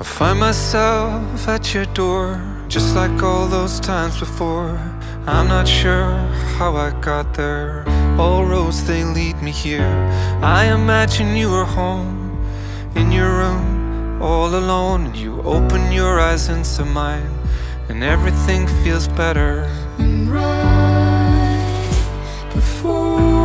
I find myself at your door, just like all those times before. I'm not sure how I got there. All roads they lead me here. I imagine you are home, in your room, all alone. And you open your eyes into mine, and everything feels better. And right before.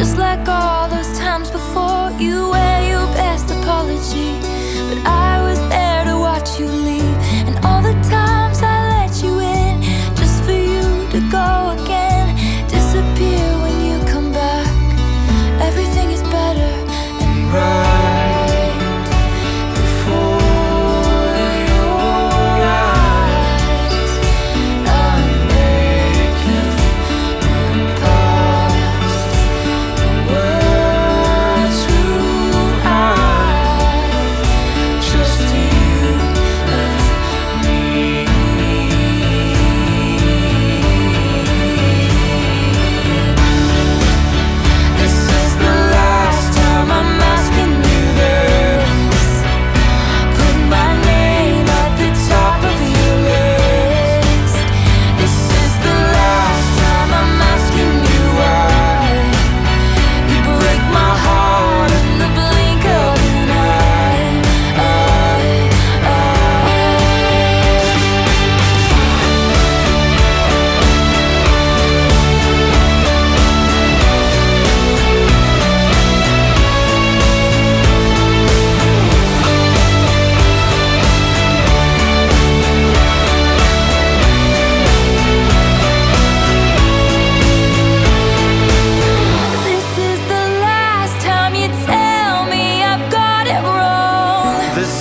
just let go.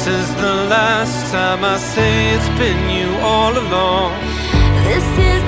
is the last time I say it's been you all along. This is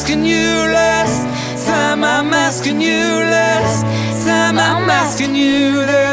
asking you less. time I'm asking you less. time I'm asking you less.